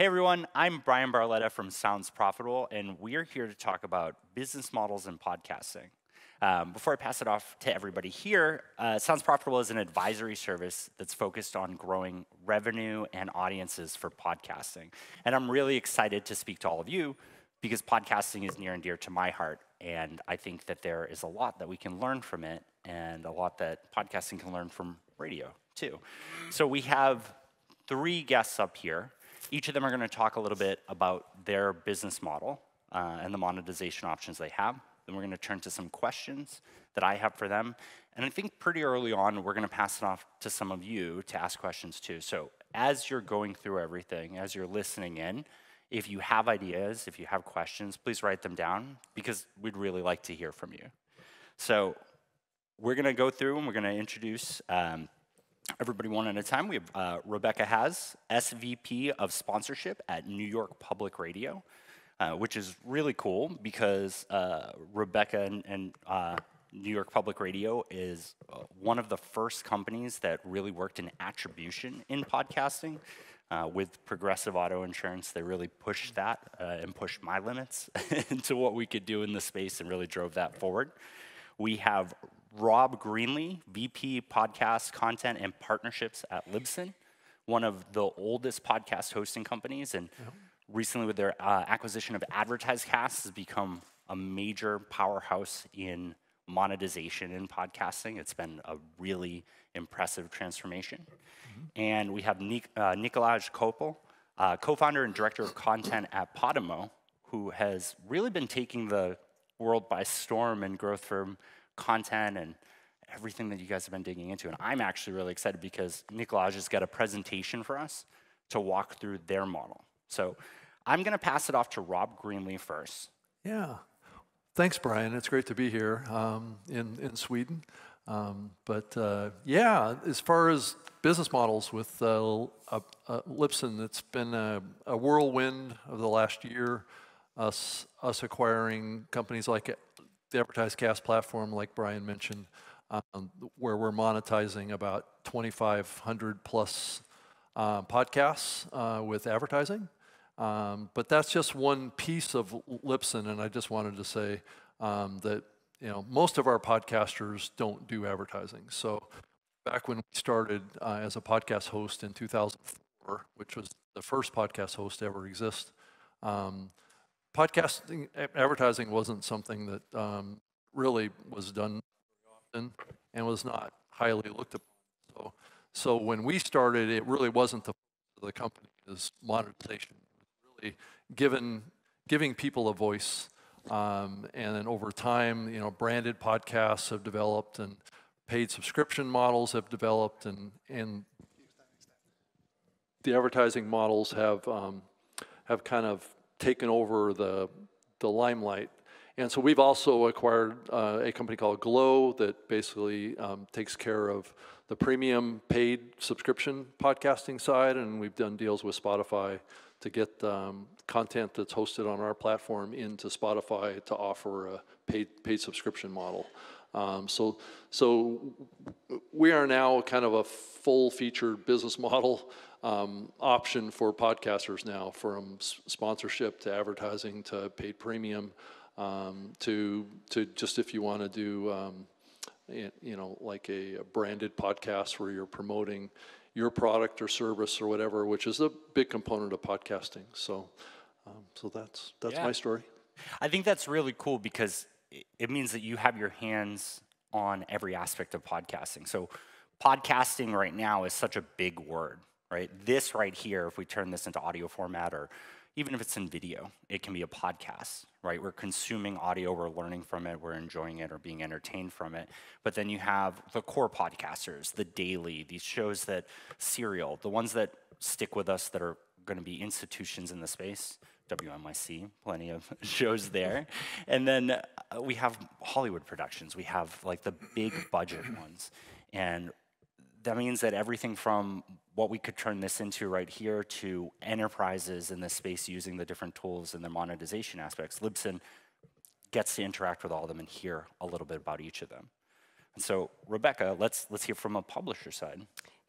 Hey everyone, I'm Bryan Barletta from Sounds Profitable, and we're here to talk about business models and podcasting. Um, before I pass it off to everybody here, uh, Sounds Profitable is an advisory service that's focused on growing revenue and audiences for podcasting. And I'm really excited to speak to all of you because podcasting is near and dear to my heart. And I think that there is a lot that we can learn from it and a lot that podcasting can learn from radio too. So we have three guests up here. Each of them are going to talk a little bit about their business model uh, and the monetization options they have. Then we're going to turn to some questions that I have for them. And I think pretty early on, we're going to pass it off to some of you to ask questions too. So as you're going through everything, as you're listening in, if you have ideas, if you have questions, please write them down because we'd really like to hear from you. So we're going to go through and we're going to introduce um, everybody one at a time. We have uh, Rebecca Haase, SVP of Sponsorship at New York Public Radio, uh, which is really cool because uh, Rebecca and, and uh, New York Public Radio is uh, one of the first companies that really worked in attribution in podcasting. Uh, with progressive auto insurance, they really pushed that and pushed my limits into what we could do in the space and really drove that forward. We have Rob Greenlee, VP Podcast Content and Partnerships at Libsyn, one of the oldest podcast hosting companies, and yep. recently with their uh, acquisition of AdvertiseCast has become a major powerhouse in monetization in podcasting. It's been a really impressive transformation. Mm-hmm. And we have Nik- uh, Nikolaj Koppel, uh, co-founder and director of content at Podimo, who has really been taking the world by storm and growth from content and everything that you guys have been digging into. And I'm actually really excited because Nikolaj has got a presentation for us to walk through their model. So I'm going to pass it off to Rob Greenlee first. Yeah. Thanks, Bryan. It's great to be here um, in, in Sweden. Um, but uh, yeah, as far as business models with uh, uh, Libsyn, it's been a, a, whirlwind of the last year. Us, us acquiring companies like the AdvertiseCast platform, like Brian mentioned, um, where we're monetizing about 2,500 plus uh, podcasts uh, with advertising. Um, but that's just one piece of Libsyn, and I just wanted to say um, that you know most of our podcasters don't do advertising. So back when we started uh, as a podcast host in 2004, which was the first podcast host to ever exist, um, podcasting advertising wasn't something that um, really was done often and was not highly looked upon. So, so when we started, it really wasn't the the company is monetization. Really given giving people a voice, um, and then over time, you know, branded podcasts have developed and paid subscription models have developed, and and the advertising models have um, have kind of taken over the, the limelight. And so we've also acquired uh, a company called Glow that basically um, takes care of the premium paid subscription podcasting side, and we've done deals with Spotify to get um, content that's hosted on our platform into Spotify to offer a paid paid subscription model. Um, so, so we are now kind of a full-featured business model um, option for podcasters now, from sponsorship to advertising to paid premium um, to to just if you want to do um, you know like a, a, branded podcast where you're promoting your product or service or whatever, which is a big component of podcasting. So, um, so that's that's yeah. my story. I think that's really cool because it means that you have your hands on every aspect of podcasting. So, podcasting right now is such a big word right? This right here, if we turn this into audio format or even if it's in video, it can be a podcast, right? We're consuming audio, we're learning from it, we're enjoying it or being entertained from it. But then you have the core podcasters, the daily, these shows that serial, the ones that stick with us that are going to be institutions in the space. WNYC, plenty of shows there. And then uh, we have Hollywood productions. We have like the big budget ones. And that means that everything from what we could turn this into right here to enterprises in this space using the different tools and the monetization aspects, Libsyn gets to interact with all of them and hear a little bit about each of them. And so, Rebecca, let's let's hear from a publisher side.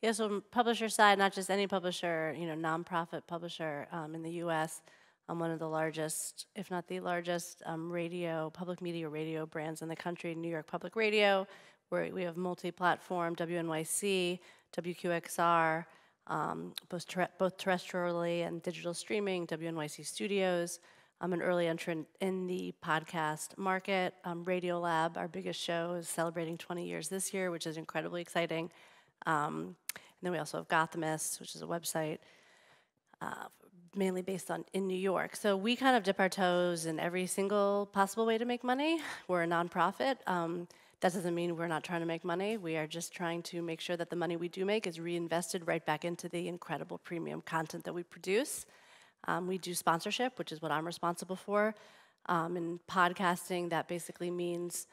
Yeah, so publisher side, not just any publisher, you know, nonprofit publisher um, in the U.S. I'm one of the largest, if not the largest, um, radio, public media radio brands in the country, New York Public Radio, where we have multi-platform, WNYC, WQXR, um, both, ter both terrestrially and digital streaming, WNYC Studios. I'm an early entrant in the podcast market. Um, Radiolab, our biggest show, is celebrating 20 years this year, which is incredibly exciting. Um, and then we also have Gothamist, which is a website uh, mainly based on in New York. So we kind of dip our toes in every single possible way to make money. We're a nonprofit. Um, that doesn't mean we're not trying to make money. We are just trying to make sure that the money we do make is reinvested right back into the incredible premium content that we produce. Um, we do sponsorship, which is what I'm responsible for. Um, in podcasting, that basically means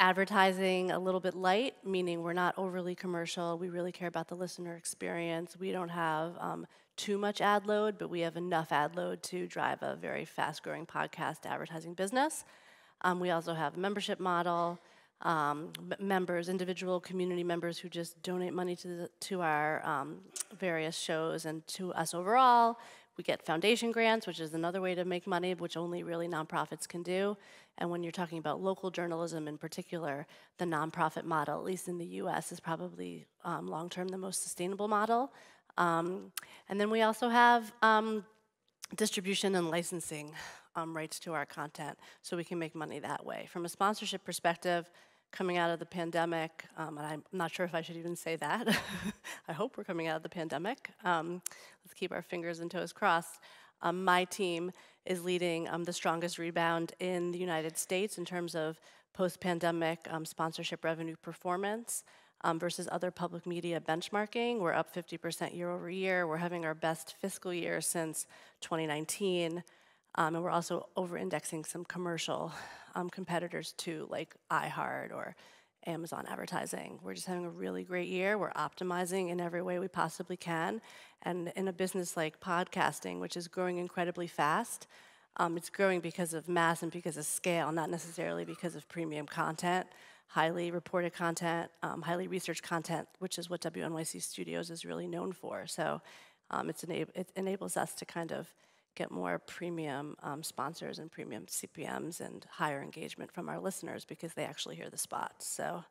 advertising a little bit light, meaning we're not overly commercial. We really care about the listener experience. We don't have um, too much ad load, but we have enough ad load to drive a very fast growing podcast advertising business. Um, we also have a membership model. Um, members, individual community members who just donate money to, the, to our um, various shows and to us overall. We get foundation grants, which is another way to make money, which only really nonprofits can do. And when you're talking about local journalism in particular, the nonprofit model, at least in the US, is probably um, long term the most sustainable model. Um, and then we also have um, distribution and licensing um, rights to our content, so we can make money that way. From a sponsorship perspective, coming out of the pandemic, um, and I'm not sure if I should even say that. I hope we're coming out of the pandemic. Um, let's keep our fingers and toes crossed. Um, my team is leading um, the strongest rebound in the United States in terms of post-pandemic um, sponsorship revenue performance. Um, versus other public media benchmarking. We're up 50% year over year. We're having our best fiscal year since 2019. Um, and we're also over indexing some commercial um, competitors too, like iHeart or Amazon advertising. We're just having a really great year. We're optimizing in every way we possibly can. And in a business like podcasting, which is growing incredibly fast, um, it's growing because of mass and because of scale, not necessarily because of premium content, highly reported content, um, highly researched content, which is what WNYC Studios is really known for. So um, it's enab it enables us to kind of get more premium um, sponsors and premium CPMs and higher engagement from our listeners because they actually hear the spots. So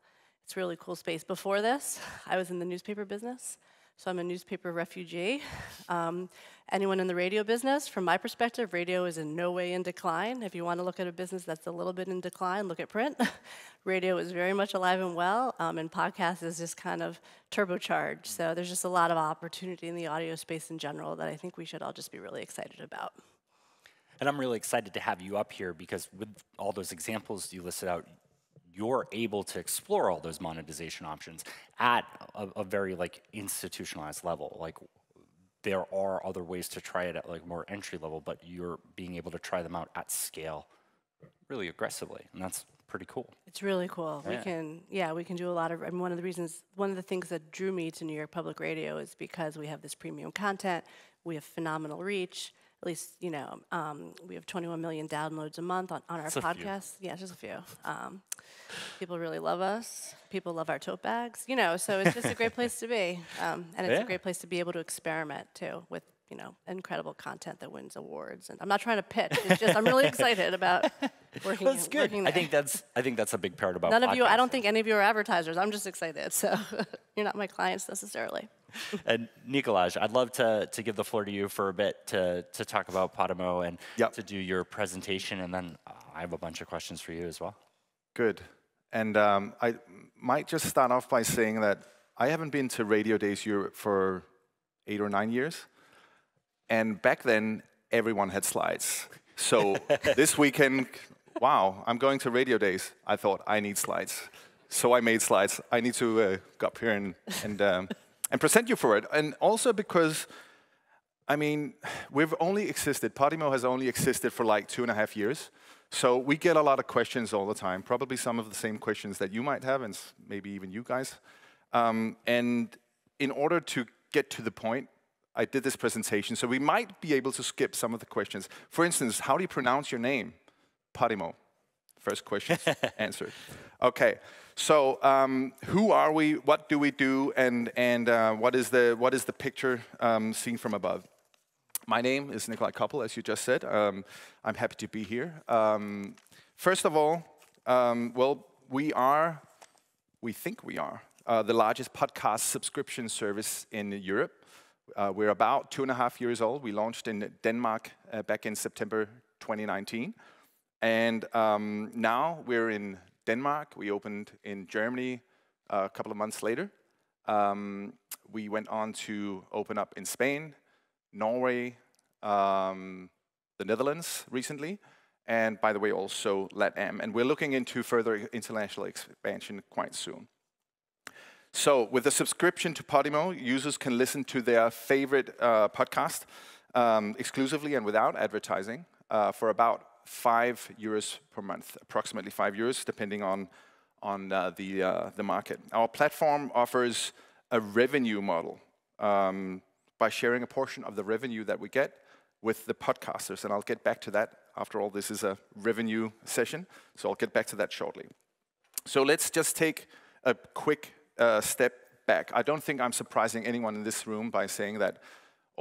it's really cool space. Before this, I was in the newspaper business. So I'm a newspaper refugee. Um, anyone in the radio business, from my perspective, radio is in no way in decline. If you want to look at a business that's a little bit in decline, look at print. radio is very much alive and well, um, and podcast is just kind of turbocharged. So there's just a lot of opportunity in the audio space in general that I think we should all just be really excited about. And I'm really excited to have you up here because with all those examples you listed out, you're able to explore all those monetization options at a, a, very like institutionalized level. Like there are other ways to try it at like more entry level, but you're being able to try them out at scale really aggressively, and that's pretty cool. It's really cool. Yeah. We can, yeah, we can do a lot of. I mean, one of the reasons, one of the things that drew me to New York Public Radio is because we have this premium content, we have phenomenal reach, at least you know um, we have 21 million downloads a month on, on our podcast. Yeah just a few. Um, people really love us. People love our tote bags you know so it's just a great place to be. Um, and it's yeah. a great place to be able to experiment too with you know incredible content that wins awards. And i'm not trying to pitch. It's just i'm really excited about working that's good. working i think that's i think that's a big part about none of you i don't think any of you are advertisers. I'm just excited. So you're not my clients necessarily and Nikolaj, I'd love to, to give the floor to you for a bit to, to talk about Podimo and yep. to do your presentation, and then uh, I have a bunch of questions for you as well. Good. And um, I might just start off by saying that I haven't been to Radiodays Europe for eight or nine years. And back then, everyone had slides. So this weekend, wow, I'm going to Radio Days. I thought, I need slides. So I made slides. I need to uh, go up here and, and um, and present you for it. And also because, I mean, we've only existed, Podimo has only existed for like two and a half years. So we get a lot of questions all the time, probably some of the same questions that you might have, and maybe even you guys. Um, and in order to get to the point, I did this presentation, so we might be able to skip some of the questions. For instance, how do you pronounce your name? Podimo. First question answered. Okay, so um, who are we? What do we do? And and uh, what is the what is the picture um, seen from above? My name is Nikolaj Koppel, as you just said. Um, I'm happy to be here. Um, first of all, um, well, we are, we think we are, uh, the largest podcast subscription service in Europe. Uh, we're about two and a half years old. We launched in Denmark uh, back in September 2019. And um, now we're in Denmark. We opened in Germany uh, a couple of months later. Um, we went on to open up in Spain, Norway, um, the Netherlands recently, and by the way, also LATAM. And we're looking into further international expansion quite soon. So with a subscription to Podimo, users can listen to their favorite uh, podcast um, exclusively and without advertising uh, for about five euros per month, approximately five euros, depending on, on uh, the, uh, the market. Our platform offers a revenue model um, by sharing a portion of the revenue that we get with the podcasters, and I'll get back to that. After all, this is a revenue session, so I'll get back to that shortly. So let's just take a quick uh, step back. I don't think I'm surprising anyone in this room by saying that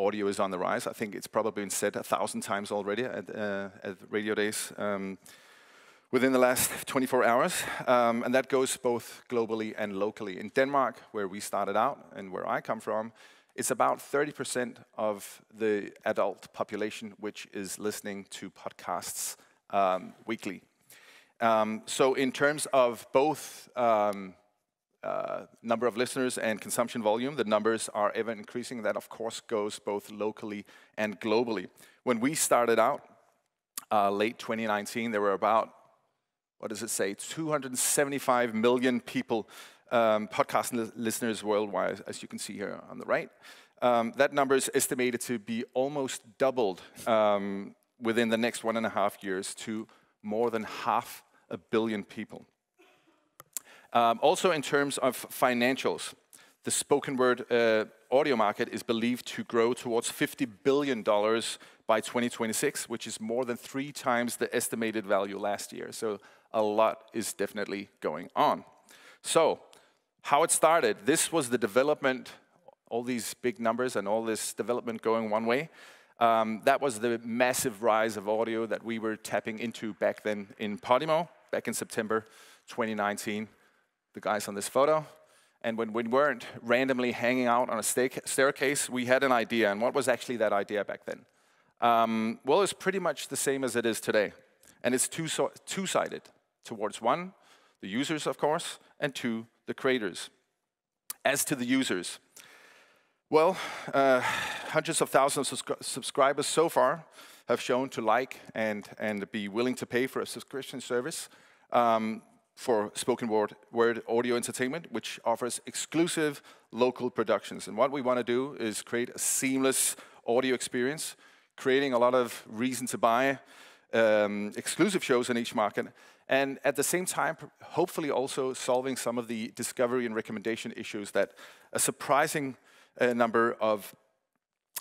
audio is on the rise. I think it's probably been said a thousand times already at, uh, at Radiodays um, within the last 24 hours, um, and that goes both globally and locally. In Denmark, where we started out and where I come from, it's about 30% of the adult population which is listening to podcasts um, weekly. Um, so in terms of both um, uh, number of listeners and consumption volume, the numbers are ever increasing. That, of course, goes both locally and globally. When we started out, uh, late 2019, there were about, what does it say, 275 million people um, podcast li listeners worldwide, as you can see here on the right. Um, that number is estimated to be almost doubled um, within the next one and a half years to more than half a billion people. Um, also, in terms of financials, the spoken word uh, audio market is believed to grow towards $50 billion by 2026, which is more than three times the estimated value last year. So a lot is definitely going on. So how it started. This was the development, all these big numbers and all this development going one way. Um, that was the massive rise of audio that we were tapping into back then in Podimo, back in September 2019. The guys on this photo. And when we weren't randomly hanging out on a staircase, we had an idea. And what was actually that idea back then? Um, well, it's pretty much the same as it is today. And it's two-sided. Towards one, the users, of course, and two, the creators. As to the users, well, uh, hundreds of thousands of subscribers so far have shown to like and, and be willing to pay for a subscription service um, for spoken word, word audio entertainment, which offers exclusive local productions. And what we want to do is create a seamless audio experience, creating a lot of reason to buy um, exclusive shows in each market, and at the same time, hopefully also solving some of the discovery and recommendation issues that a surprising uh, number of,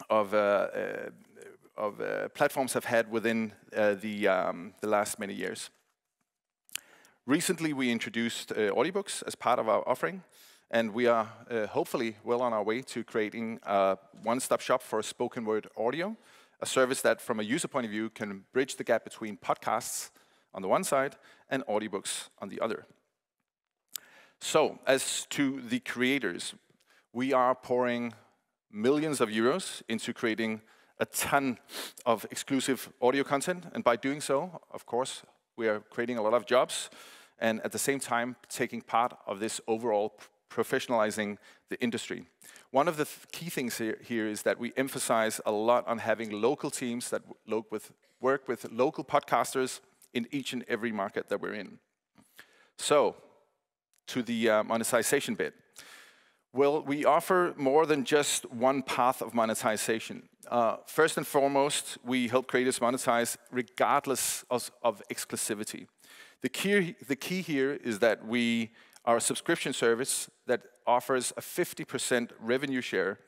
of, uh, uh, of uh, platforms have had within uh, the, um, the last many years. Recently, we introduced uh, audiobooks as part of our offering, and we are hopefully well on our way to creating a one-stop shop for spoken word audio, a service that, from a user point of view, can bridge the gap between podcasts on the one side and audiobooks on the other. So, as to the creators, we are pouring millions of euros into creating a ton of exclusive audio content, and by doing so, of course, we are creating a lot of jobs, and at the same time, taking part of this overall professionalizing the industry. One of the th key things here, here is that we emphasize a lot on having local teams that with, work with local podcasters in each and every market that we're in. So, to the uh, monetization bit. Well, we offer more than just one path of monetization. Uh, first and foremost, we help creators monetize regardless of, of exclusivity. The key, the key here is that we are a subscription service that offers a 50% revenue share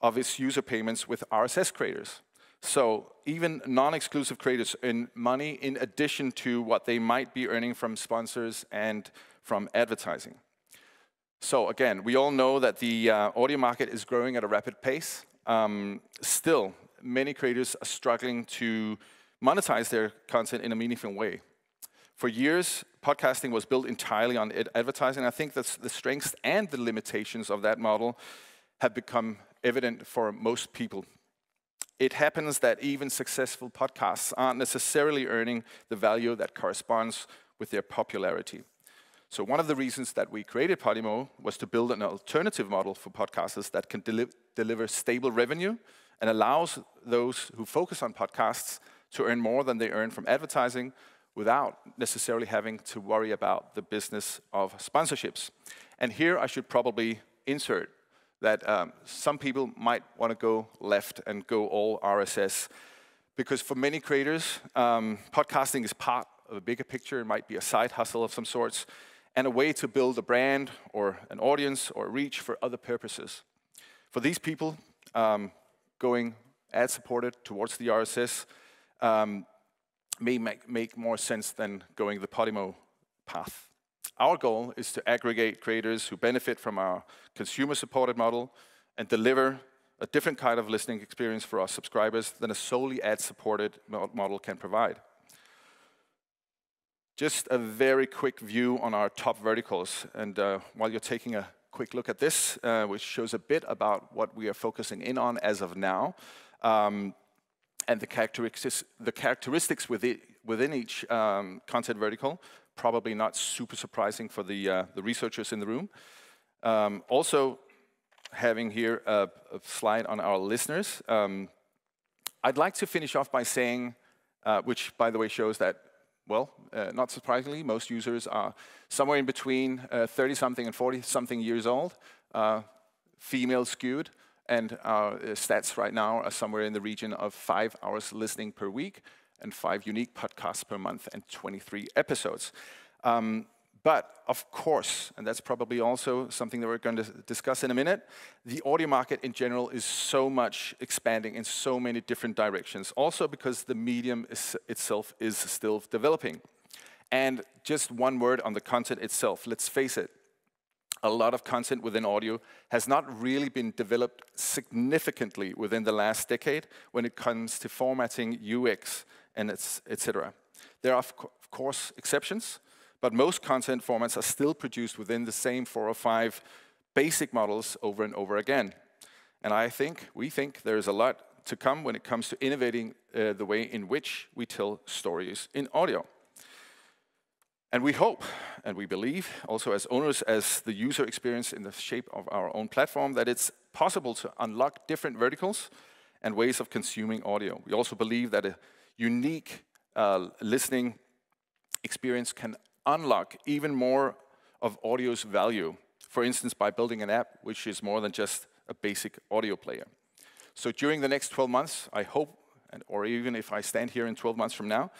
of its user payments with RSS creators. So even non-exclusive creators earn money in addition to what they might be earning from sponsors and from advertising. So again, we all know that the uh, audio market is growing at a rapid pace. Um, still, many creators are struggling to monetize their content in a meaningful way. For years, podcasting was built entirely on advertising. I think that the strengths and the limitations of that model have become evident for most people. It happens that even successful podcasts aren't necessarily earning the value that corresponds with their popularity. So one of the reasons that we created Podimo was to build an alternative model for podcasters that can deli deliver stable revenue and allows those who focus on podcasts to earn more than they earn from advertising without necessarily having to worry about the business of sponsorships. And here I should probably insert that um, some people might want to go left and go all RSS because for many creators, um, podcasting is part of a bigger picture. It might be a side hustle of some sorts and a way to build a brand or an audience or reach for other purposes. For these people, um, going ad supported towards the RSS um, may make, make more sense than going the Podimo path. Our goal is to aggregate creators who benefit from our consumer-supported model and deliver a different kind of listening experience for our subscribers than a solely ad-supported model can provide. Just a very quick view on our top verticals. And uh, while you're taking a quick look at this, uh, which shows a bit about what we are focusing in on as of now, um, and the characteristics, the characteristics within, each um, content vertical, probably not super surprising for the, uh, the researchers in the room. Um, also, having here a, a, slide on our listeners, um, I'd like to finish off by saying, uh, which by the way shows that, well, uh, not surprisingly, most users are somewhere in between 30-something uh, and 40-something years old, uh, female skewed, and our uh, stats right now are somewhere in the region of five hours listening per week and five unique podcasts per month and 23 episodes. Um, but of course, and that's probably also something that we're going to discuss in a minute, the audio market in general is so much expanding in so many different directions. Also because the medium is, itself is still developing. And just one word on the content itself. Let's face it, a lot of content within audio has not really been developed significantly within the last decade when it comes to formatting, UX, and etc. There are, of course, exceptions, but most content formats are still produced within the same four or five basic models over and over again. And I think, we think, there is a lot to come when it comes to innovating uh, the way in which we tell stories in audio. And we hope and we believe, also as owners, as the user experience in the shape of our own platform, that it's possible to unlock different verticals and ways of consuming audio. We also believe that a unique uh, listening experience can unlock even more of audio's value, for instance, by building an app which is more than just a basic audio player. So during the next 12 months, I hope, and, or even if I stand here in 12 months from now,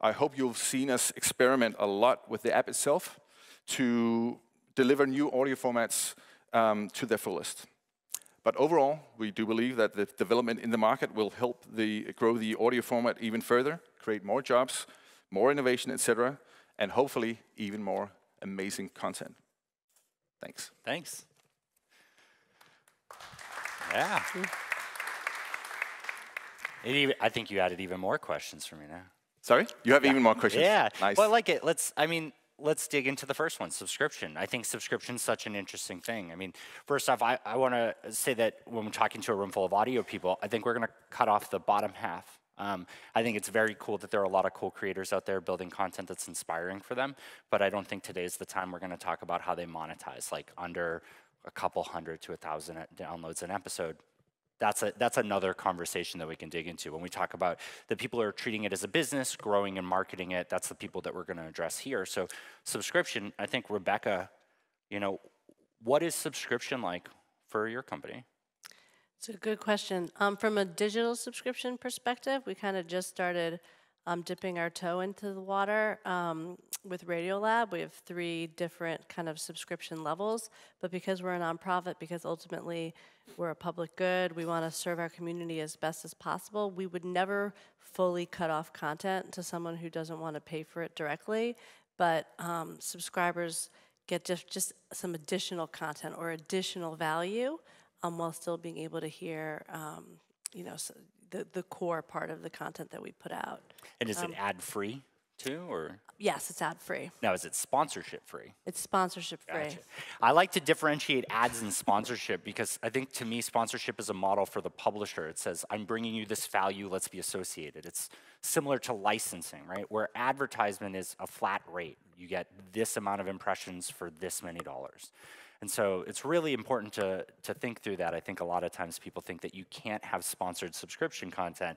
I hope you've seen us experiment a lot with the app itself to deliver new audio formats um, to their fullest. But overall, we do believe that the development in the market will help the, grow the audio format even further, create more jobs, more innovation, etc., and hopefully even more amazing content. Thanks. Thanks. Yeah. I think you added even more questions for me now. Sorry? You have yeah. even more questions? Yeah. Nice. Well, I like it. Let's, I mean, let's dig into the first one subscription. I think subscription is such an interesting thing. I mean, first off, I, I want to say that when we're talking to a room full of audio people, I think we're going to cut off the bottom half. Um, I think it's very cool that there are a lot of cool creators out there building content that's inspiring for them, but I don't think today is the time we're going to talk about how they monetize, like under a couple hundred to a thousand downloads an episode that's a that's another conversation that we can dig into when we talk about the people who are treating it as a business growing and marketing it. That's the people that we're going to address here. So subscription i think rebecca you know what is subscription like for your company? It's a good question. Um, from a digital subscription perspective we kind of just started um, dipping our toe into the water um, with Radiolab, we have three different kind of subscription levels. But because we're a nonprofit, because ultimately we're a public good, we want to serve our community as best as possible. We would never fully cut off content to someone who doesn't want to pay for it directly. But um, subscribers get just, just some additional content or additional value um, while still being able to hear, um, you know, so the, the core part of the content that we put out. And is it um, ad free too, or Yes, it's ad free. now is it sponsorship free? It's sponsorship free. Gotcha. I like to differentiate ads and sponsorship because I think to me, sponsorship is a model for the publisher. It says, I'm bringing you this value, let's be associated. It's similar to licensing, right? Where advertisement is a flat rate. You get this amount of impressions for this many dollars. And so it's really important to, to think through that. I think a lot of times people think that you can't have sponsored subscription content.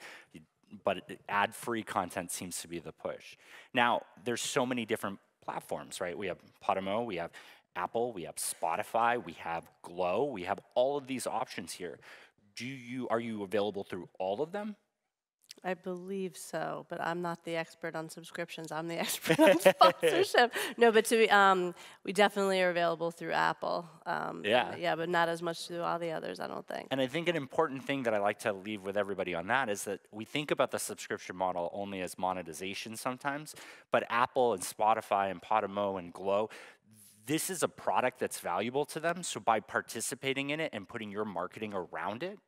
But ad-free content seems to be the push. Now, there's so many different platforms, right? We have Podimo, we have Apple, we have Spotify, we have Glow, we have all of these options here. Do you are you available through all of them? I believe so, but I'm not the expert on subscriptions. I'm the expert on sponsorship. No, but to be, um, we definitely are available through Apple. Um, Yeah. Yeah, but not as much through all the others, I don't think. And I think an important thing that I like to leave with everybody on that is that we think about the subscription model only as monetization sometimes, but Apple and Spotify and Podimo and Glow, this is a product that's valuable to them. So by participating in it and putting your marketing around it,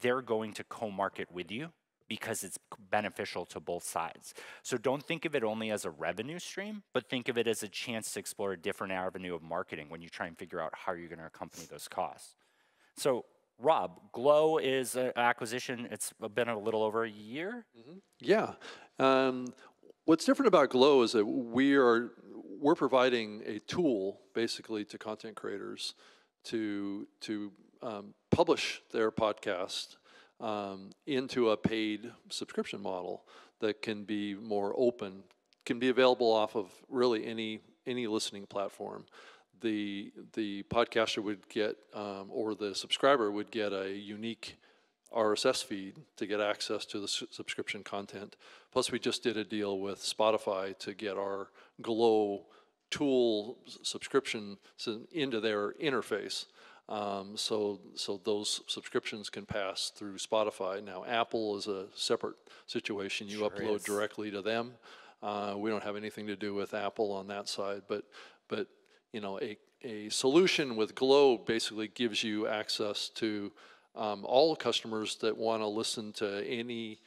they're going to co-market with you because it's beneficial to both sides. So don't think of it only as a revenue stream, but think of it as a chance to explore a different avenue of marketing when you try and figure out how you're going to accompany those costs. So Rob, Glow is an acquisition. It's been a little over a year. Yeah. Um, what's different about Glow is that we are we're providing a tool basically to content creators to to um, publish their podcast um, into a paid subscription model that can be more open, can be available off of really any any listening platform. The the podcaster would get um, or the subscriber would get a unique RSS feed to get access to the su- subscription content. Plus, we just did a deal with Spotify to get our Glow tool subscription into their interface. Um, so, so those subscriptions can pass through Spotify. Now, Apple is a separate situation. You upload is. directly to them. Uh, we don't have anything to do with Apple on that side, but, but you know, a, a solution with Glow basically gives you access to um, all customers that want to listen to any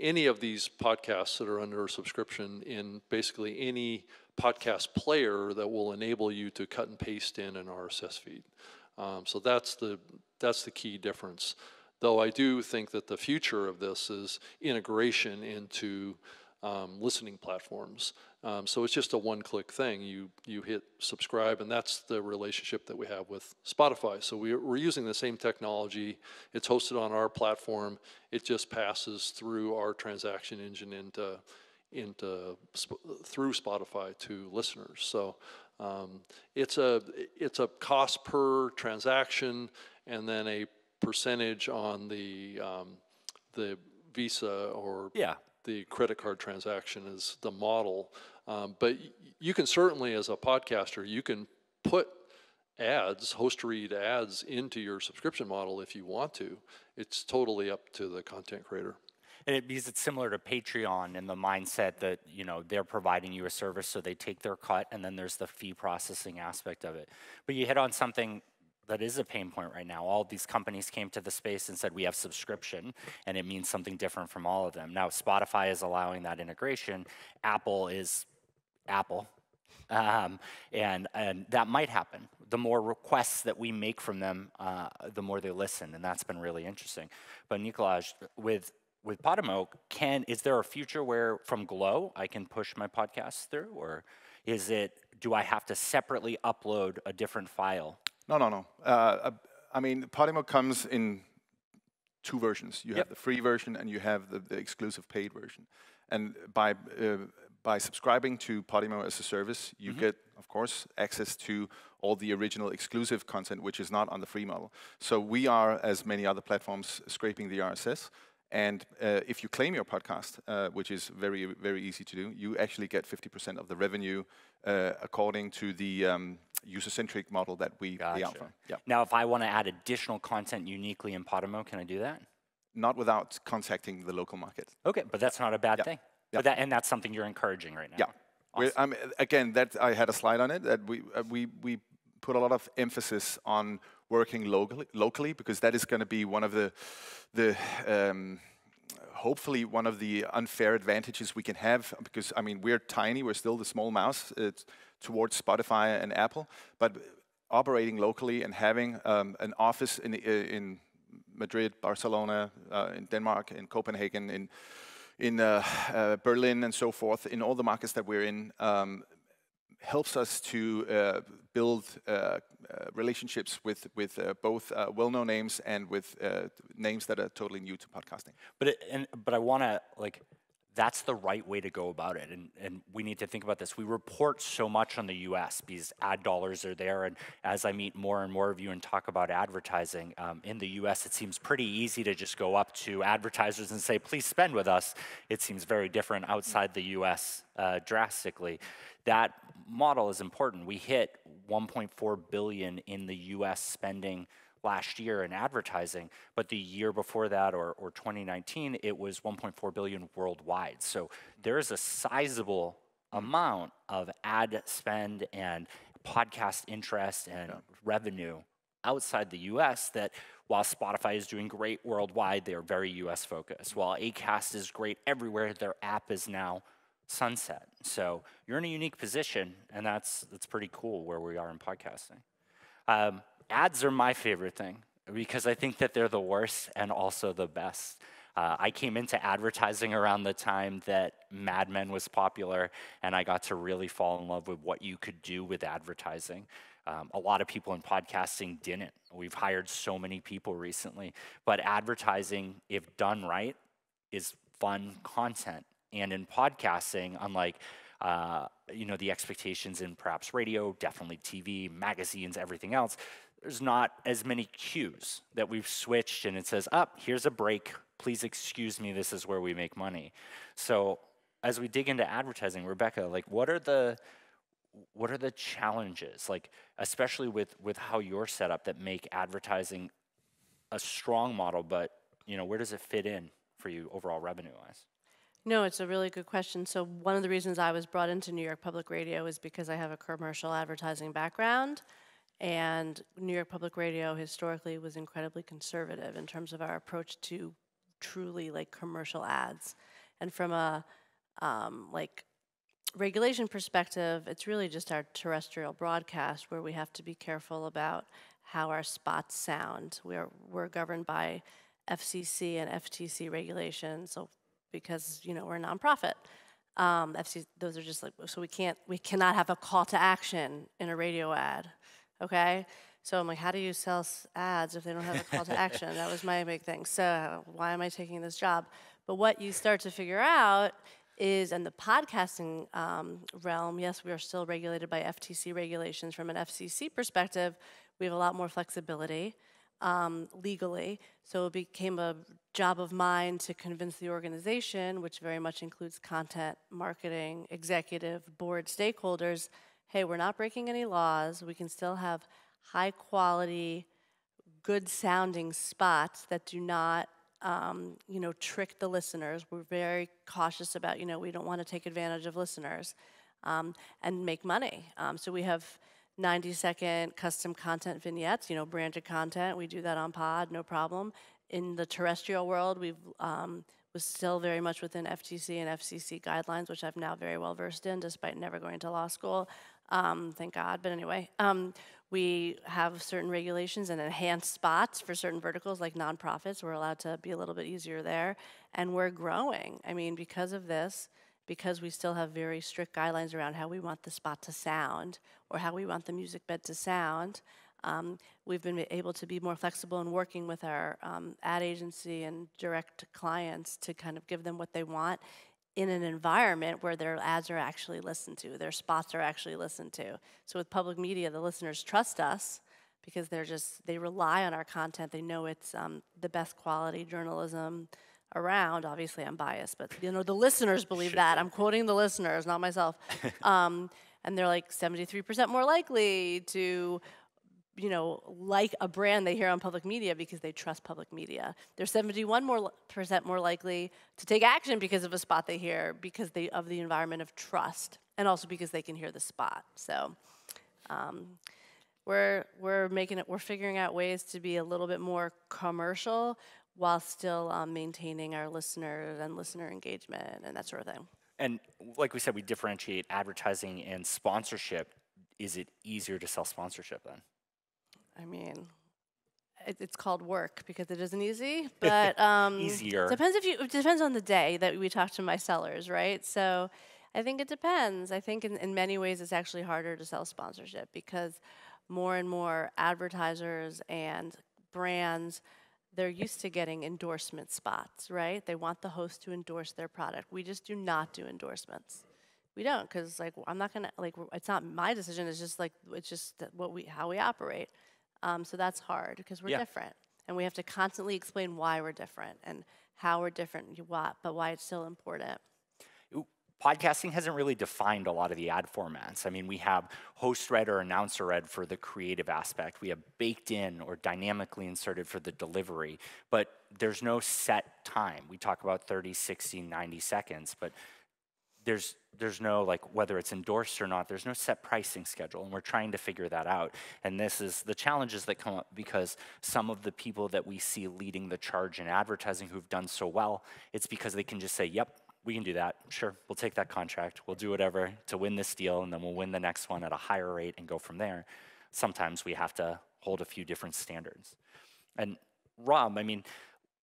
any of these podcasts that are under a subscription in basically any podcast player that will enable you to cut and paste in an RSS feed. Um, so that's the that's the key difference. Though I do think that the future of this is integration into um, listening platforms. Um, so it's just a one-click thing. You you hit subscribe, and that's the relationship that we have with Spotify. So we, we're using the same technology. It's hosted on our platform. It just passes through our transaction engine into into Sp- through Spotify to listeners. So um, it's a it's a cost per transaction, and then a percentage on the um, the Visa or Yeah. the credit card transaction is the model. Um, but you can certainly, as a podcaster, you can put ads, host read ads into your subscription model if you want to. It's totally up to the content creator. And it, because it's similar to Patreon in the mindset that you know they're providing you a service, so they take their cut, and then there's the fee processing aspect of it. But you hit on something that is a pain point right now. All these companies came to the space and said we have subscription, and it means something different from all of them. Now Spotify is allowing that integration. Apple is Apple. Um, and, and that might happen. The more requests that we make from them, uh, the more they listen, and that's been really interesting. But Nikolaj, with with Podimo, can is there a future where from Glow I can push my podcast through, or is it do I have to separately upload a different file? No, no, no. Uh, I mean, Podimo comes in two versions. You Yep. have the free version and you have the, the exclusive paid version. And by uh, by subscribing to Podimo as a service, you get, of course, access to all the original exclusive content, which is not on the free model. So we are, as many other platforms, scraping the RSS And uh, if you claim your podcast, uh, which is very, very easy to do, you actually get 50% of the revenue uh, according to the um, user-centric model that we, Gotcha. we offer. Yeah. Now, if I want to add additional content uniquely in Podimo, can I do that? Not without contacting the local market. Okay, but that's not a bad Yeah. thing. Yeah. But that, and that's something you're encouraging right now. Yeah. We're- I mean, again, that I had a slide on it. That we uh, we we put a lot of emphasis on working locally, locally because that is going to be one of the the um, hopefully one of the unfair advantages we can have because I mean we're tiny, we're still the small mouse uh, towards Spotify and Apple, but operating locally and having um, an office in in Madrid, Barcelona, uh, in Denmark, in Copenhagen, in in uh, uh, Berlin and so forth, in all the markets that we're in, um, helps us to uh, build uh, uh, relationships with with uh, both uh, well-known names and with names that are totally new to podcasting. But it, and but I want to like that's the right way to go about it, and and we need to think about this. We report so much on the U.S. because ad dollars are there, and as I meet more and more of you and talk about advertising um, in the U.S., it seems pretty easy to just go up to advertisers and say, "Please spend with us." It seems very different outside the U.S. Uh, drastically. That model is important. We hit 1.4 billion in the U.S. spending last year in advertising, but the year before that, or, or 2019, it was 1.4 billion worldwide. So there is a sizable amount of ad spend and podcast interest and revenue outside the US that while Spotify is doing great worldwide, they are very US focused. While Acast is great everywhere, their app is now sunset. So you're in a unique position, and that's that's pretty cool where we are in podcasting. Um, ads are my favorite thing because I think that they're the worst and also the best. Uh, I came into advertising around the time that Mad Men was popular, and I got to really fall in love with what you could do with advertising. Um, a lot of people in podcasting didn't. We've hired so many people recently, but advertising, if done right, is fun content. And in podcasting, unlike uh, you know the expectations in perhaps radio, definitely TV, magazines, everything else, there's not as many cues that we've switched and it says, up, here's a break. Please excuse me, this is where we make money. So as we dig into advertising, Rebecca, like what are the what are the challenges, like especially with with how you're set up that make advertising a strong model, but you know, where does it fit in for you overall revenue wise? No, it's a really good question. So one of the reasons I was brought into New York Public Radio is because I have a commercial advertising background. And New York Public Radio historically was incredibly conservative in terms of our approach to truly like commercial ads. And from a um, like regulation perspective, it's really just our terrestrial broadcast where we have to be careful about how our spots sound. We're, we're governed by FCC and FTC regulations, so because you know we're a nonprofit. Um, FCC, those are just like so we can't we cannot have a call to action in a radio ad, okay? So I'm like, how do you sell ads if they don't have a call to action? That was my big thing. So why am I taking this job? But what you start to figure out is in the podcasting um, realm, yes, we are still regulated by FTC regulations. From an FCC perspective, we have a lot more flexibility um, legally. So it became a job of mine to convince the organization, which very much includes content, marketing, executive, board stakeholders hey, we're not breaking any laws. We can still have high quality, good sounding spots that do not um, you know, trick the listeners. We're very cautious about, you know, we don't want to take advantage of listeners um, and make money. Um, so we have 90 second custom content vignettes, you know, branded content. We do that on Pod, no problem. In the terrestrial world, we've um, was still very much within FTC and FCC guidelines, which I'm now very well versed in, despite never going to law school. Um, thank God. But anyway, um, we have certain regulations and enhanced spots for certain verticals like nonprofits. We're allowed to be a little bit easier there. And we're growing. I mean, because of this, because we still have very strict guidelines around how we want the spot to sound or how we want the music bed to sound, um, we've been able to be more flexible in working with our um, ad agency and direct clients to kind of give them what they want in an environment where their ads are actually listened to, their spots are actually listened to. So with public media, the listeners trust us because they're just they rely on our content. They know it's um, the best quality journalism around. Obviously, I'm biased, but you know the listeners believe that. I'm quoting the listeners, not myself. um, and they're like 73% more likely to you know, like a brand they hear on public media because they trust public media. They're 71 more percent more likely to take action because of a spot they hear because they of the environment of trust, and also because they can hear the spot. So, um, we're we're making it. We're figuring out ways to be a little bit more commercial while still um, maintaining our listeners and listener engagement and that sort of thing. And like we said, we differentiate advertising and sponsorship. Is it easier to sell sponsorship then? I mean, it, it's called work because it isn't easy, but um, easier depends if you. It depends on the day that we talk to my sellers, right? So, I think it depends. I think in, in many ways it's actually harder to sell sponsorship because more and more advertisers and brands they're used to getting endorsement spots, right? They want the host to endorse their product. We just do not do endorsements. We don't because like I'm not gonna like it's not my decision. It's just like it's just what we how we operate. Um, so that's hard because we're yeah. different, and we have to constantly explain why we're different and how we're different, what, but why it's still important. Podcasting hasn't really defined a lot of the ad formats. I mean, we have host read or announcer read for the creative aspect. We have baked in or dynamically inserted for the delivery, but there's no set time. We talk about 30, 60, 90 seconds, but there's there's no like whether it's endorsed or not there's no set pricing schedule and we're trying to figure that out. And this is the challenges that come up because some of the people that we see leading the charge in advertising who've done so well it's because they can just say yep we can do that. Sure we'll take that contract. We'll do whatever to win this deal and then we'll win the next one at a higher rate and go from there. Sometimes we have to hold a few different standards. And rob i mean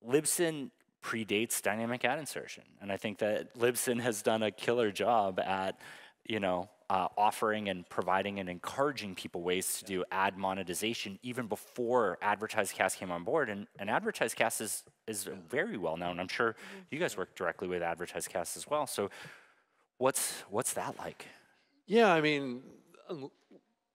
libsyn predates dynamic ad insertion. And I think that Libsyn has done a killer job at, you know, uh, offering and providing and encouraging people ways to do ad monetization even before AdvertiseCast came on board. And, and AdvertiseCast is, is very well known. I'm sure you guys work directly with AdvertiseCast as well. So what's, what's that like? Yeah, I mean,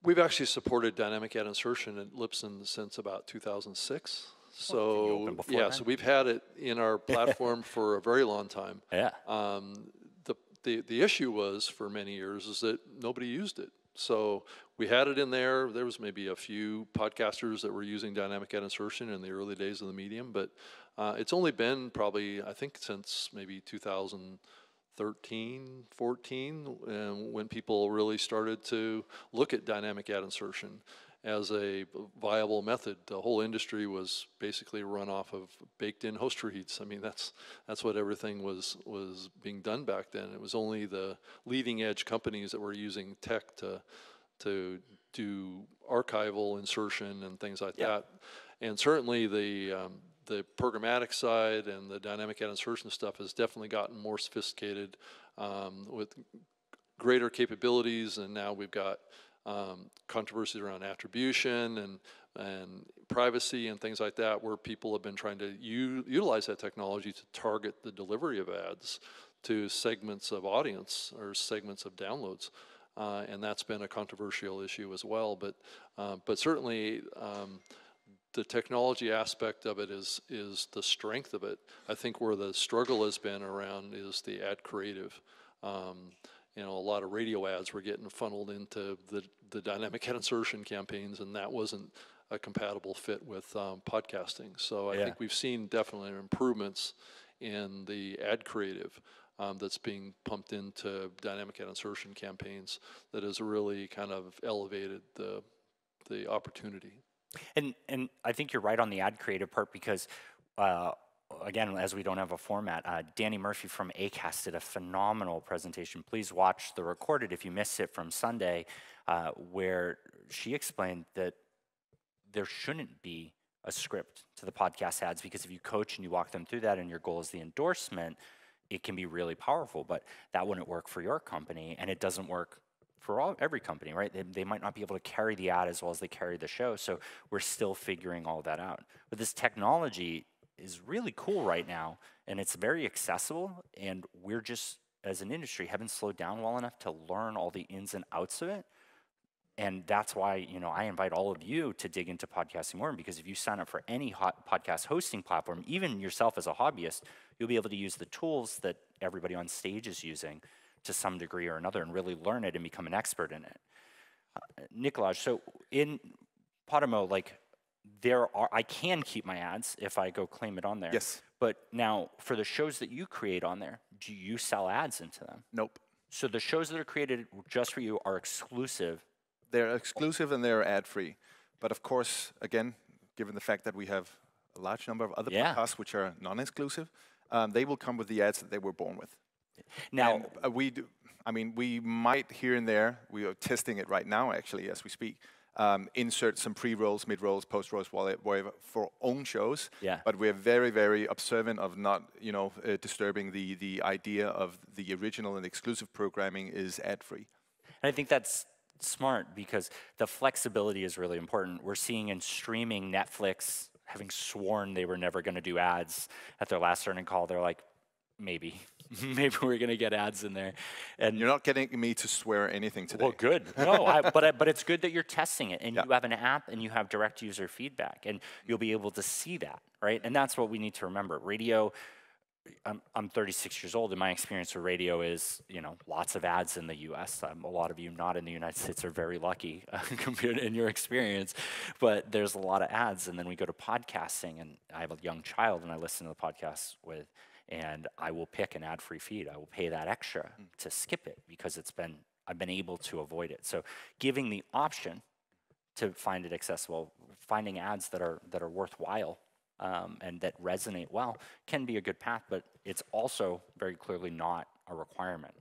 we've actually supported dynamic ad insertion at Libsyn since about 2006. So yeah, then? so we've had it in our platform for a very long time. Yeah. Um, the, the the issue was for many years is that nobody used it. So we had it in there. There was maybe a few podcasters that were using dynamic ad insertion in the early days of the medium, but uh, it's only been probably I think since maybe 2013, 14, when people really started to look at dynamic ad insertion as a viable method. The whole industry was basically run off of baked-in host reads. I mean, that's that's what everything was was being done back then. It was only the leading-edge companies that were using tech to to do archival insertion and things like yeah. that. And certainly the um, the programmatic side and the dynamic ad insertion stuff has definitely gotten more sophisticated um, with greater capabilities, and now we've got um, controversies around attribution and and privacy and things like that, where people have been trying to u- utilize that technology to target the delivery of ads to segments of audience or segments of downloads. Uh, and that's been a controversial issue as well. But uh, but certainly um, the technology aspect of it is is the strength of it. I think where the struggle has been around is the ad creative. Um, you know, a lot of radio ads were getting funneled into the, the dynamic ad insertion campaigns, and that wasn't a compatible fit with um, podcasting. So I yeah. think we've seen definitely improvements in the ad creative um, that's being pumped into dynamic ad insertion campaigns that has really kind of elevated the the opportunity. And and I think you're right on the ad creative part because uh, again, as we don't have a format, uh, Danny Murphy from ACAST did a phenomenal presentation. Please watch the recorded if you missed it from Sunday, uh, where she explained that there shouldn't be a script to the podcast ads because if you coach and you walk them through that and your goal is the endorsement, it can be really powerful, but that wouldn't work for your company and it doesn't work for all every company, right? They, they might not be able to carry the ad as well as they carry the show. So we're still figuring all that out. But this technology is really cool right now and it's very accessible and we're just as an industry haven't slowed down well enough to learn all the ins and outs of it and that's why you know i invite all of you to dig into podcasting more because if you sign up for any hot podcast hosting platform even yourself as a hobbyist You'll be able to use the tools that everybody on stage is using to some degree or another and really learn it and become an expert in it. Uh, Nikolaj, so in Podimo, like there are, I can keep my ads if I go claim it on there. Yes. But now for the shows that you create on there, do you sell ads into them? Nope. So the shows that are created just for you are exclusive. They're exclusive and they're ad free. But of course, again, given the fact that we have a large number of other Yeah. podcasts which are non exclusive, um, they will come with the ads that they were born with. Now, And, uh, we do, I mean, we might here and there, we are testing it right now actually as we speak, um, insert some pre rolls, mid rolls, post rolls, whatever for own shows. Yeah. But we're very, very observant of not, you know, uh, disturbing the, the idea of the original and exclusive programming is ad free. And I think that's smart because the flexibility is really important. We're seeing in streaming Netflix having sworn they were never going to do ads at their last earning call. They're like, maybe, maybe we're going to get ads in there. And You're not getting me to swear anything today. well, good. No, I, but I, but it's good that you're testing it, and Yeah. you have an app, and you have direct user feedback, and you'll be able to see that, right? And that's what we need to remember. Radio. I'm, I'm 36 years old, and my experience with radio is, you know, lots of ads in the U.S. Um, a lot of you not in the United States are very lucky uh, compared in your experience, but there's a lot of ads. And then we go to podcasting, and I have a young child, and I listen to the podcast with, and I will pick an ad-free feed. I will pay that extra to skip it because it's been I've been able to avoid it. So giving the option to find it accessible, finding ads that are that are worthwhile um, and that resonate well can be a good path, but it's also very clearly not a requirement.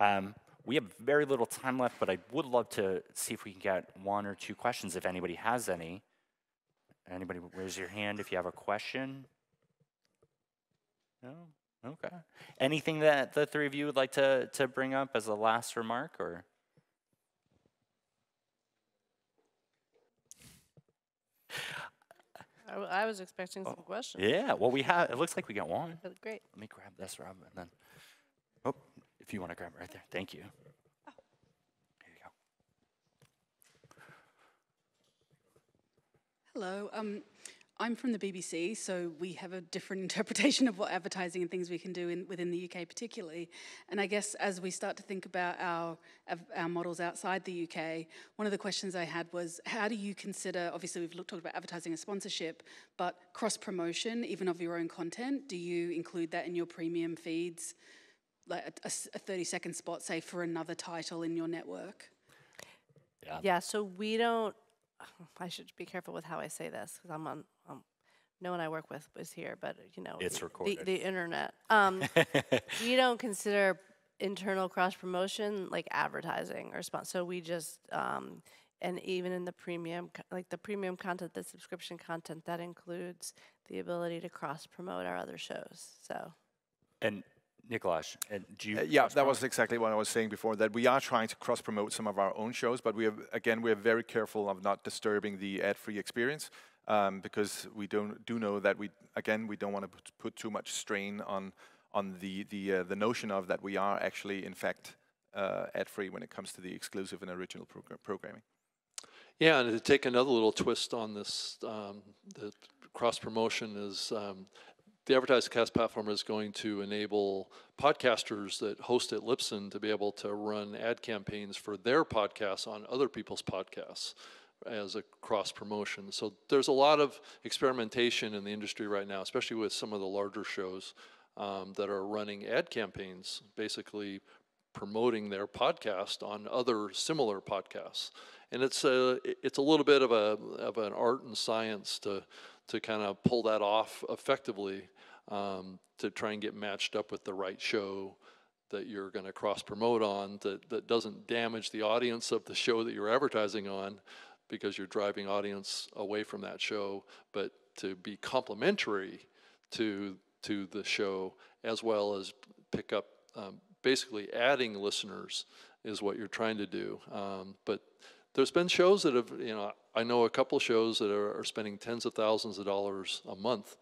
Um, we have very little time left, but I would love to see if we can get one or two questions if anybody has any. Anybody raise your hand if you have a question? No? Okay. Anything that the three of you would like to, to bring up as a last remark or? I, w- I was expecting some questions. Yeah, well, we have, it looks like we got one. But Great. Let me grab this, Rob, and then, oh, if you want to grab it right there. Thank you. Oh. Here you go. Hello. Um, I'm from the BBC, so we have a different interpretation of what advertising and things we can do in, within the UK, particularly. And I guess as we start to think about our our models outside the UK, one of the questions I had was, how do you consider? Obviously, we've looked, talked about advertising and sponsorship, but cross promotion, even of your own content. Do you include that in your premium feeds, like a 30 second spot, say for another title in your network? Yeah. Yeah, so we don't, I should be careful with how I say this because I'm on, um, no one I work with is here, but you know. It's the- recorded. The, the internet. Um, we don't consider internal cross promotion like advertising or sponsor. So we just, um, and even in the premium, like the premium content, the subscription content, that includes the ability to cross promote our other shows. So. And Nikolaj, and do you? Uh, yeah, that was exactly what I was saying before. That we are trying to cross promote some of our own shows, but we have again we are very careful of not disturbing the ad-free experience um, because we don't do know that we again we don't want to put, put too much strain on on the the uh, the notion of that we are actually in fact uh, ad-free when it comes to the exclusive and original program programming. Yeah, and to take another little twist on this, um, the cross promotion is um, the AdvertiseCast platform is going to enable podcasters that host at Libsyn to be able to run ad campaigns for their podcasts on other people's podcasts as a cross promotion. So there's a lot of experimentation in the industry right now, especially with some of the larger shows um, that are running ad campaigns, basically promoting their podcast on other similar podcasts. And it's a it's a little bit of a of an art and science to to kind of pull that off effectively um, to try and get matched up with the right show that you're going to cross promote on that, that doesn't damage the audience of the show that you're advertising on because you're driving audience away from that show, but to be complementary to to the show as well as pick up um, basically adding listeners is what you're trying to do. Um, but there's been shows that have, you know, I know a couple shows that are, are spending tens of thousands of dollars a month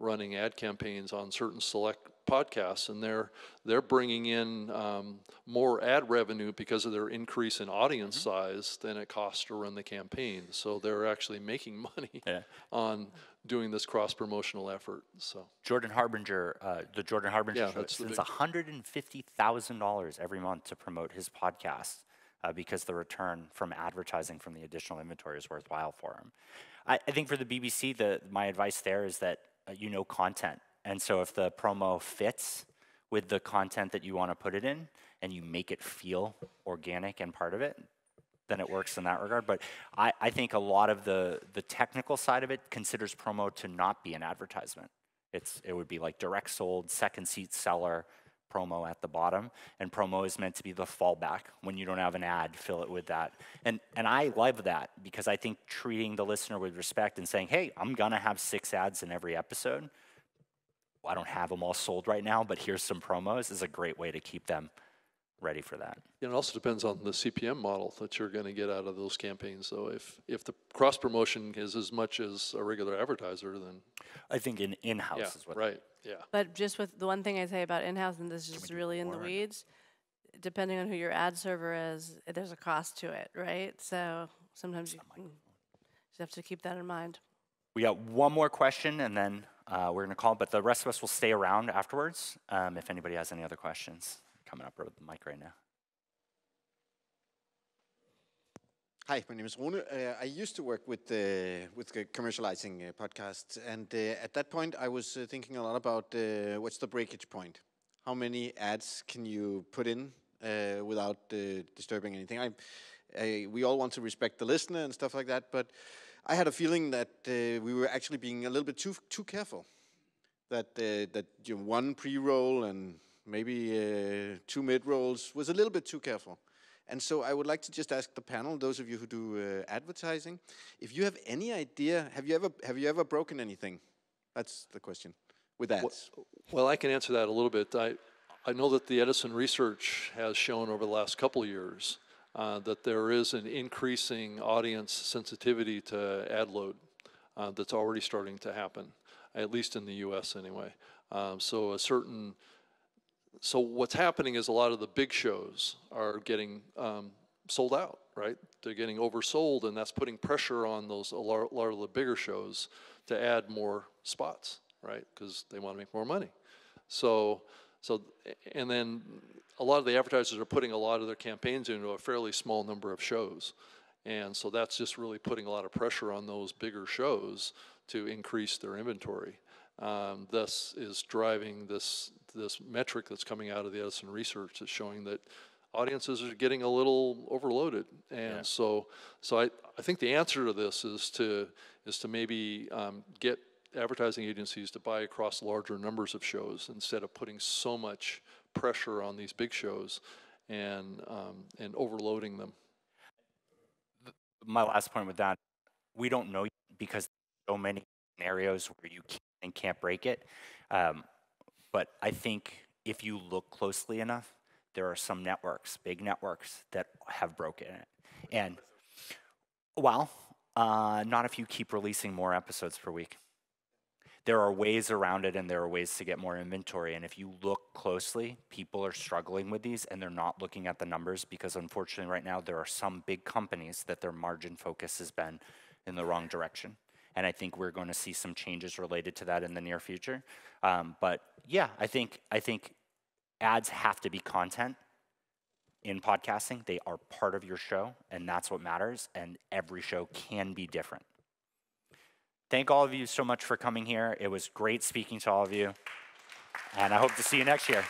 running ad campaigns on certain select podcasts, and they're they're bringing in um, more ad revenue because of their increase in audience Mm-hmm. size than it costs to run the campaign. So they're actually making money Yeah. on doing this cross promotional effort. So Jordan Harbinger, uh, the Jordan Harbinger Yeah, show, spends $150,000 every month to promote his podcast uh, because the return from advertising from the additional inventory is worthwhile for them. I, I think for the BBC, the, my advice there is that uh, you know content. And so if the promo fits with the content that you want to put it in and you make it feel organic and part of it, then it works in that regard. But I, I think a lot of the, the technical side of it considers promo to not be an advertisement. It's, it would be like direct sold, second seat seller, promo at the bottom. And promo is meant to be the fallback. When you don't have an ad, fill it with that. And, and I love that because I think treating the listener with respect and saying, hey, I'm going to have six ads in every episode. I don't have them all sold right now, but here's some promos is a great way to keep them ready for that. it also depends on the CPM model that you're going to get out of those campaigns. So if if the cross promotion is as much as a regular advertiser, then I think in in-house yeah, is what right, yeah. But just with the one thing I say about in-house, and this is just really in the weeds, depending on who your ad server is, there's a cost to it, right? So sometimes you just have to keep that in mind. We got one more question, and then uh, we're going to call. But the rest of us will stay around afterwards. Um, if anybody has any other questions, coming up with the mic right now. Hi, my name is Rune. Uh, I used to work with uh, with commercializing uh, podcasts, and uh, at that point, I was uh, thinking a lot about uh, what's the breakage point. How many ads can you put in without disturbing anything? I, I, we all want to respect the listener and stuff like that, but I had a feeling that we were actually being a little bit too too careful. That that you know, one pre-roll and maybe uh, two mid-rolls was a little bit too careful. And so I would like to just ask the panel, those of you who do uh, advertising, if you have any idea, have you ever have you ever broken anything? That's the question with ads. Well, I can answer that a little bit. I, I know that the Edison research has shown over the last couple of years uh, that there is an increasing audience sensitivity to ad load uh, that's already starting to happen, at least in the U.S. anyway. Um, so a certain so what's happening is a lot of the big shows are getting um, sold out, right? They're getting oversold, and that's putting pressure on those a lot, lot of the bigger shows to add more spots, right? Because they want to make more money. So, so, and then a lot of the advertisers are putting a lot of their campaigns into a fairly small number of shows, and so that's just really putting a lot of pressure on those bigger shows to increase their inventory. Um, this is driving this this metric that's coming out of the Edison research that's showing that audiences are getting a little overloaded, and so so I, I think the answer to this is to is to maybe um, get advertising agencies to buy across larger numbers of shows instead of putting so much pressure on these big shows and um, and overloading them. My last point with that, we don't know because so many scenarios where you can and can't break it. Um, but I think if you look closely enough, there are some networks, big networks, that have broken it. And well, uh, not if you keep releasing more episodes per week. There are ways around it, and there are ways to get more inventory. And if you look closely, people are struggling with these, and they're not looking at the numbers because, unfortunately, right now there are some big companies that their margin focus has been in the wrong direction. And I think we're going to see some changes related to that in the near future. Um, but yeah, I think I think ads have to be content in podcasting. They are part of your show, and that's what matters. And every show can be different. Thank all of you so much for coming here. It was great speaking to all of you. And I hope to see you next year.